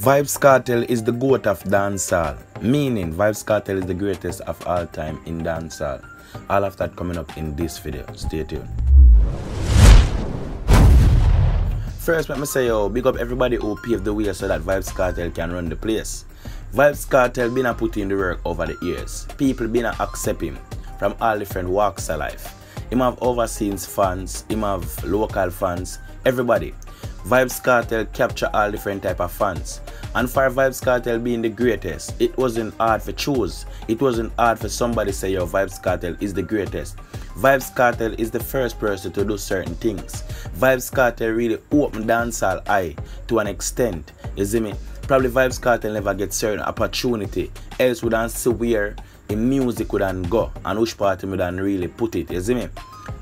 Vybz Kartel is the goat of dancehall, meaning Vybz Kartel is the greatest of all time in dancehall. All of that coming up in this video. Stay tuned. First, let me say, yo, big up everybody who paved the way so that Vybz Kartel can run the place. Vybz Kartel been a put in the work over the years. People been a accept him from all different walks of life. Him have overseas fans, him have local fans, everybody. Vybz Kartel capture all different type of fans. And for Vybz Kartel being the greatest, it wasn't hard for choose. It wasn't hard for somebody say your Vybz Kartel is the greatest. Vybz Kartel is the first person to do certain things. Vybz Kartel really opened dancehall eye to an extent. You see me? Probably Vybz Kartel never get certain opportunity. Else would not see where the music would not go and which part would not really put it. You see me?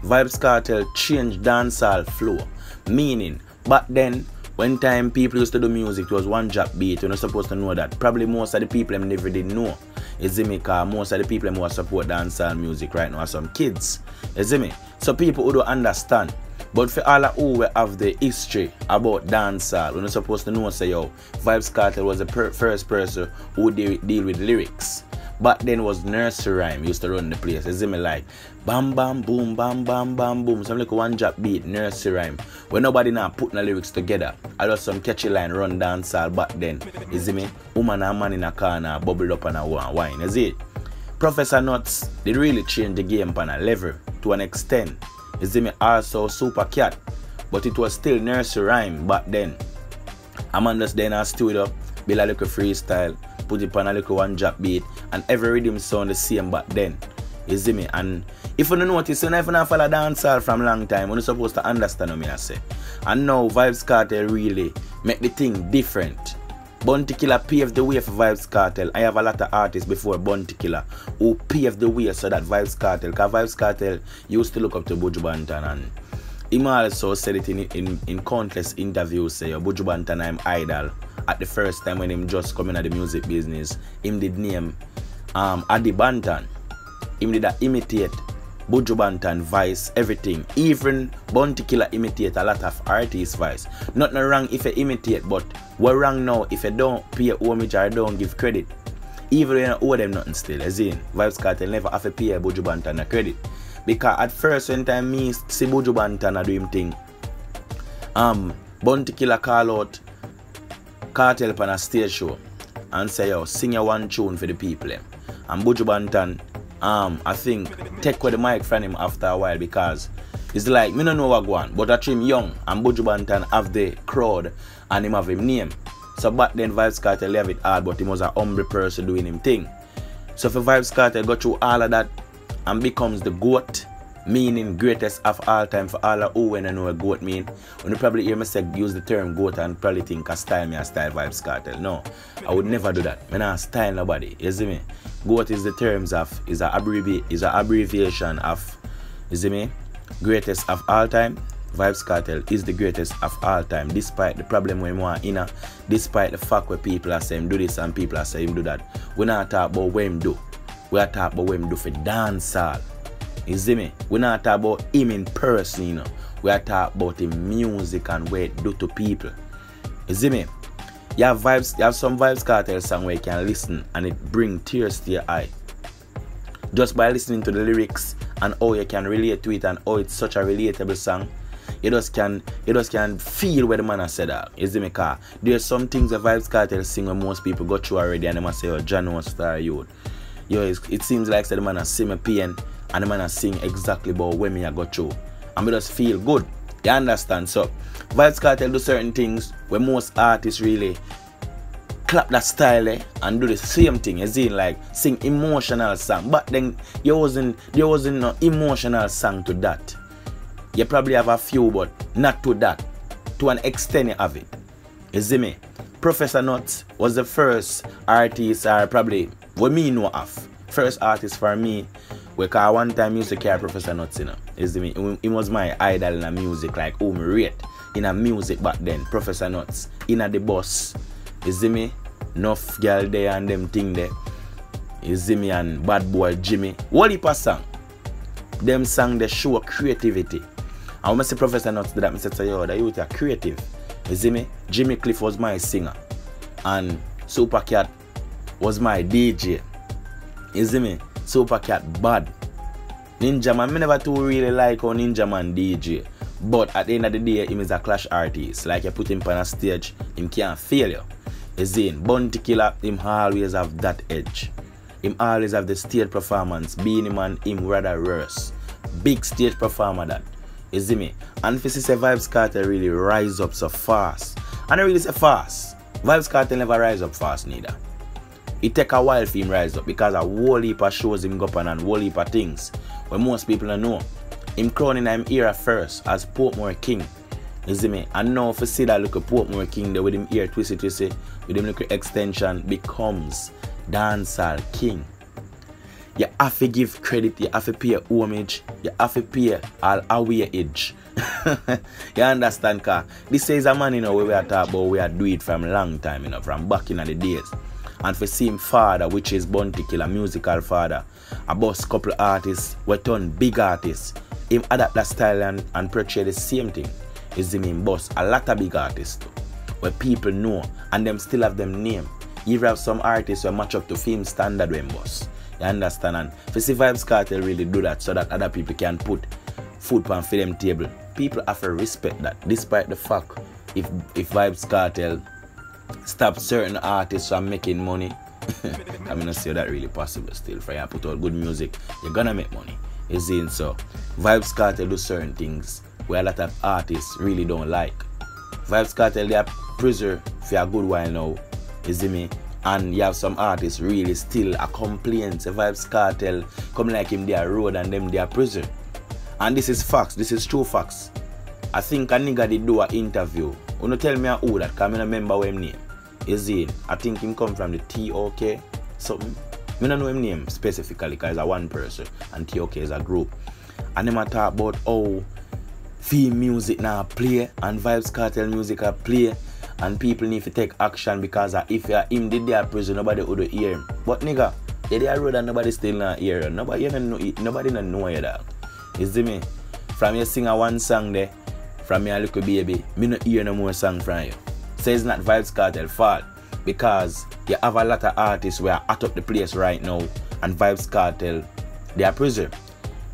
Vybz Kartel changed dancehall flow. Meaning, back then when time people used to do music, it was one drop beat. You're not supposed to know that. Probably most of the people them never did know. You see me? Cause most of the people who support dancehall music right now are some kids. You see me? So people who don't understand. But for all of who have the history about dancehall, uh, we're not supposed to know say yo, Vybz Kartel was the per first person who deal, deal with lyrics. Back then was nursery rhyme used to run the place. You see me like bam bam boom bam bam bam boom. Some like one drop beat nursery rhyme. When nobody now putting the lyrics together. I just some catchy line run dancehall back then. You see me? Woman and man in a corner bubble up and a wine. See it? Professor Nuts, they really changed the game on a level to an extent. You see me? Also super cat. But it was still nursery rhyme back then. Just then I studio, build a little freestyle, put it on a little one drop beat, and every rhythm sound the same back then. You see me? And if you don't notice, you never follow dancehall from long time, you're supposed to understand what I say. And now Vybz Kartel really make the thing different. Bounty Killer paved the way for Vybz Kartel. I have a lot of artists before Bounty Killer who paved the way so that Vybz Kartel, because Vybz Kartel used to look up to Buju Banton and him also said it in, in, in countless interviews, say, oh, Buju Banton I'm idol. At the first time when him just coming at the music business, him did name um, Adi Banton. Him did imitate Buju Banton voice, everything. Even Bounty Killer imitate a lot of artists' voice. Not no wrong if you imitate, but what wrong now if you don't pay homage or don't give credit. Even when you owe them nothing still, as in, Vybz Kartel never have to pay Buju Banton a credit. Because at first when time me see Buju Banton do him thing, um, Bounty Killer call out Kartel on a stage show and say, yo, sing a one tune for the people. And Buju Banton, um, I think, take away the mic from him after a while because it's like, me don't know what go on, but I him young and Buju Banton have the crowd and him have him name. So back then Vybz Kartel have it hard, but he was a humble person doing him thing. So for Vybz Kartel go through all of that and becomes the GOAT, meaning greatest of all time for all of who when I know what GOAT mean. When you probably hear me say use the term GOAT and probably think I style me a style Vybz Kartel. No, I would never do that. I not style nobody. You see me? GOAT is the terms of is a abbrevi is a abbreviation of you see me? Greatest of all time. Vybz Kartel is the greatest of all time, despite the problem we want in despite the fact where people are saying do this and people are saying do that. We not talk about what him do. We are talk about what him do for dancehall. You see me? We not talk about him in person, you know. We are talk about him music and what it do to people. You see me? You have vibes, you have some Vybz Kartel song where you can listen and it bring tears to your eye. Just by listening to the lyrics and how you can relate to it and how it's such a relatable song. You just can you just can feel where the man has said that. You see me car? There's some things the Vybz Kartel sing when most people go through already and they must say, oh John was star youth. Yo, it seems like said the man has sing my pain and the man has sing exactly about when me I go through. And me just feel good. You understand? So Vybz Kartel do certain things where most artists really clap that style eh, and do the same thing. You see, like sing emotional song. But then there wasn't there wasn't no emotional song to that. You probably have a few, but not to that. To an extent of it. You see me? Professor Nuts was the first artist or probably what me know of. First artist for me because one time used to care Professor Nuts, you know. You see me? He was my idol in the music, like oh, who me rate in a music back then. Professor Nuts. In a the bus. You see me? Enough girl there and them thing there. You see me and bad boy Jimmy. What he of song? Them song they show creativity. And when I say Professor Nuts did that, I said, yo, that youth are creative. You see me? Jimmy Cliff was my singer. And Super Cat was my DJ. You see me? Super Cat bad. Ninja Man, me never too really like how Ninja Man DJ. But at the end of the day, him is a clash artist. Like you put him on a stage, him can't fail you. You see, Bounty Killer, him always have that edge. Him always have the stage performance. Beenie Man, him rather worse. Big stage performer that. See me? And if you see Vybz Kartel really rise up so fast. And I really say fast. Vybz Kartel never rise up fast neither. It take a while for him rise up because a whole heap of shows him go on and whole heap of things where most people don't know. Him crowning him era first as Portmore King. You see me? And now you see that look at Portmore King there with him ear twisty twisty, with him look extension becomes dancehall king. You have to give credit, you have to pay homage, you have to pay all away age. you understand? Cause this is a man, you know, where we are talking about we are do it from long time, you know, from back in the days. And for same father, which is Bounty Killer, musical father, a boss couple artists, we turn big artists. Him adapt that style and, and portray the same thing. Is him in boss a lot of big artists too. Where people know and them still have them name. You have some artists who match up to film standard when boss. You understand? And for see Vybz Kartel really do that so that other people can put food on for them table. People have to respect that despite the fact if if Vybz Kartel stop certain artists from making money. I'm gonna say that really possible still. For you put out good music, you're gonna make money. You see, so Vybz Kartel do certain things where a lot of artists really don't like. Vybz Kartel they are prison for a good while now. You see me? And you have some artists really still a complaint. The Vybz Kartel come like him their road and them their prison. And this is facts, this is true facts. I think a nigga did do an interview. You tell me who that, cause I remember what him name. Is it? I think him come from the TOK something. I don't know him name specifically because it's a one person and TOK is a group. And them talk about how film music now play and Vybz Kartel music are play and people need to take action because if you him did their prison nobody would hear him. But nigga, they are road and nobody still not hear Nobody know nobody not know you that. You see me? From you sing a one song there, from me a little baby, me not hear no more song from you. So it's not Vybz Kartel fault because you have a lot of artists who are at up the place right now and Vybz Kartel, they are prison.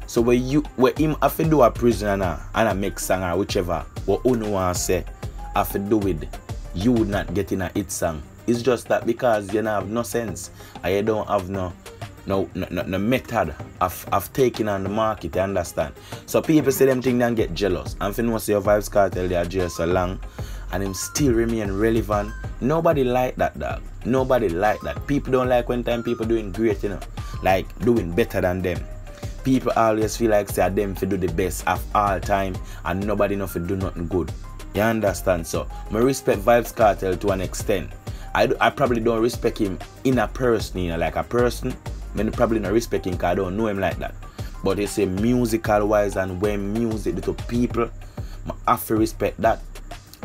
So where you where him have to do a prison and a, make song or whichever what Uno want say have to do with you would not get in a hit song. It's just that because you don't have no sense and you don't have no no, no, no method of, of taking on the market, you understand? So people say them thing and get jealous. And if you know say your Vybz Kartel they are jail so long and him still remain relevant. Nobody like that dog. Nobody like that. People don't like when time people doing great, you know. Like doing better than them. People always feel like say them for do the best of all time and nobody know for do nothing good. You understand? So I respect Vybz Kartel to an extent. I, do, I probably don't respect him in a person, you know, like a person. I probably not respect him because I don't know him like that. But they say musical wise and when music to people, I have to respect that.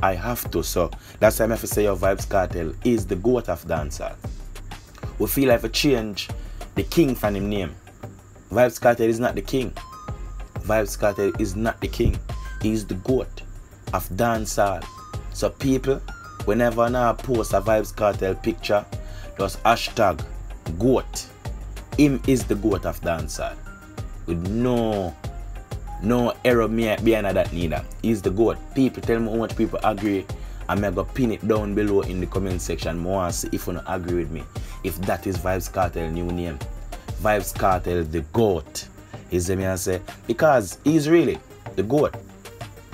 I have to. So that's why I have to say your Vybz Kartel is the goat of dancer. We feel like a change the king from him name. Vybz Kartel is not the king. Vybz Kartel is not the king. He is the goat of dancehall. So people, whenever now post a Vybz Kartel picture, just hashtag goat. Him is the goat of dancehall. With no no error behind that neither. He's the goat. People tell me how much people agree. I'm gonna pin it down below in the comment section. More see if you don't agree with me. If that is Vybz Kartel new name. Vybz Kartel the goat. You see me I say? Because he's really the goat.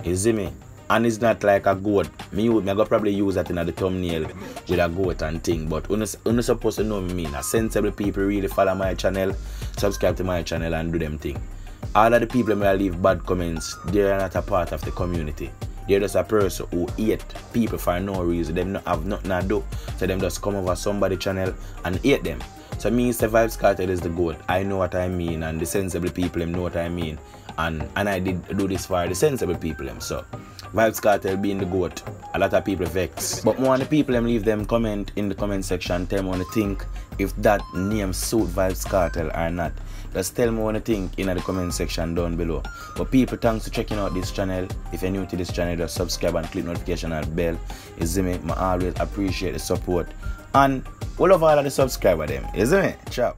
You see me? And it's not like a goat. Me, me go probably use that in the thumbnail with a goat and thing. But you're not supposed to know me mean. A sensible people really follow my channel, subscribe to my channel and do them thing all of the people may leave bad comments, they are not a part of the community. They're just a person who hate people for no reason. They don't have nothing to do. So them just come over somebody channel and hate them. So me the Vybz Kartel is the goal. I know what I mean and the sensible people them know what I mean. And and I did do this for the sensible people them. So Vybz Kartel being the goat. A lot of people vex. But more on the people them leave them comment in the comment section, tell me what they think if that name suit Vybz Kartel or not. Just tell me what you think in the comment section down below. But people, thanks for checking out this channel. If you're new to this channel, just subscribe and click notification and bell. You see me? I always appreciate the support. And all of all of the subscriber them. You see me? Ciao.